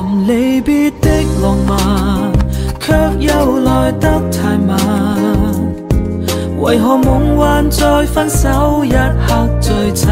临离别的浪漫，却又来得太慢。为何梦幻在分手一刻最惨？